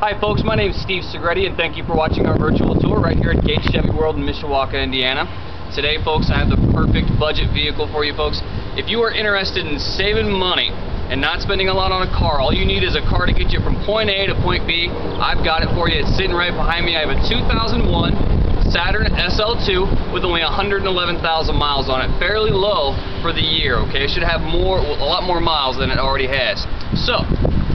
Hi folks, my name is Steve Segretti and thank you for watching our virtual tour right here at Gates Chevy World in Mishawaka, Indiana. Today folks, I have the perfect budget vehicle for you folks. If you are interested in saving money and not spending a lot on a car, all you need is a car to get you from point A to point B. I've got it for you. It's sitting right behind me. I have a 2001 Saturn SL2 with only 111,000 miles on it. Fairly low for the year, okay? It should have more, a lot more miles than it already has. So,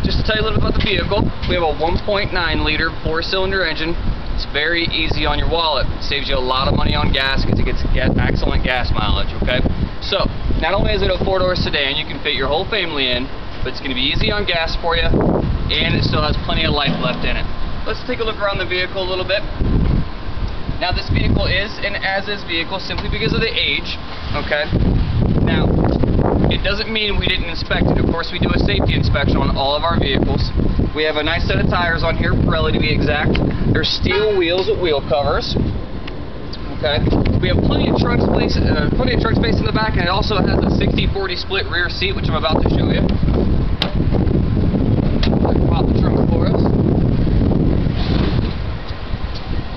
just to tell you a little bit about the vehicle, we have a 1.9 liter four cylinder engine. It's very easy on your wallet. It saves you a lot of money on gas because it gets excellent gas mileage, okay? So, not only is it a four door sedan you can fit your whole family in, but it's going to be easy on gas for you, and it still has plenty of life left in it. Let's take a look around the vehicle a little bit. Now this vehicle is an as-is vehicle simply because of the age, okay? Doesn't mean we didn't inspect it. Of course, we do a safety inspection on all of our vehicles. We have a nice set of tires on here, Pirelli to be exact. There's steel wheels with wheel covers. Okay. We have plenty of trunk space, uh, plenty of trunk space in the back, and it also has a 60-40 split rear seat, which I'm about to show you. Pop the trunk for us.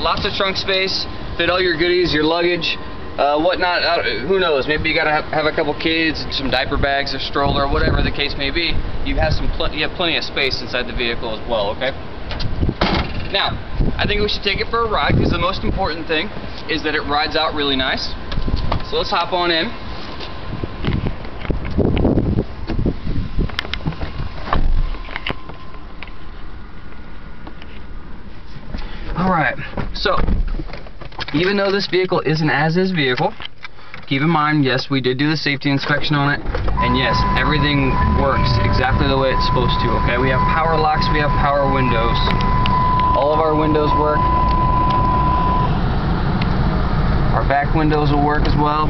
Lots of trunk space. Fit all your goodies, your luggage uh, whatnot. Who knows? Maybe you gotta have, have, a couple kids, some diaper bags, a stroller, or whatever the case may be. You have some, you have plenty of space inside the vehicle as well. Okay. Now, I think we should take it for a ride because the most important thing is that it rides out really nice. So let's hop on in. All right. So even though this vehicle is an as-is vehicle, keep in mind, yes, we did do the safety inspection on it, and yes, everything works exactly the way it's supposed to, okay? We have power locks, we have power windows. All of our windows work. Our back windows will work as well.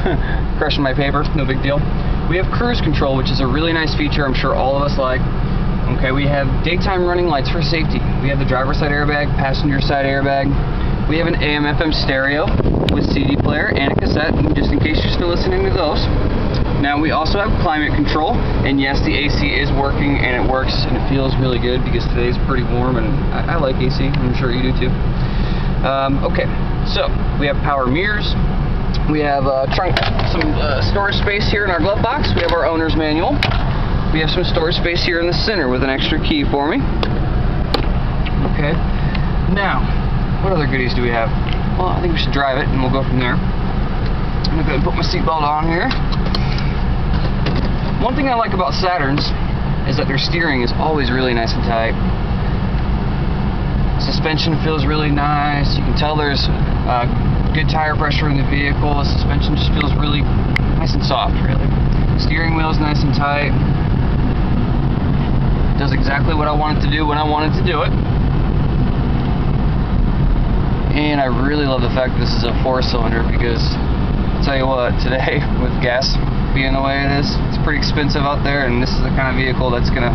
Crushing my paper, no big deal. We have cruise control, which is a really nice feature I'm sure all of us like. Okay, we have daytime running lights for safety. We have the driver side airbag, passenger side airbag. We have an AM FM stereo with CD player and a cassette, just in case you're still listening to those. Now we also have climate control, and yes, the AC is working, and it works, and it feels really good because today's pretty warm, and I, I like AC. I'm sure you do too. Um, okay, so we have power mirrors. We have uh, trunk, some uh, storage space here in our glove box. We have our owner's manual. We have some storage space here in the center with an extra key for me. Okay. Now, what other goodies do we have? Well, I think we should drive it and we'll go from there. I'm gonna go and put my seatbelt on here. One thing I like about Saturns is that their steering is always really nice and tight. Suspension feels really nice. You can tell there's uh, good tire pressure in the vehicle. The suspension just feels really nice and soft, really. Steering wheel's nice and tight exactly what I wanted to do when I wanted to do it. And I really love the fact that this is a four cylinder because I'll tell you what, today with gas being the way it is, it's pretty expensive out there and this is the kind of vehicle that's going to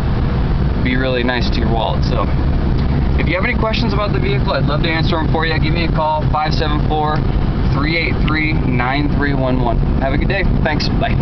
be really nice to your wallet. So if you have any questions about the vehicle, I'd love to answer them for you. Give me a call, 574 383 9311. Have a good day. Thanks. Bye.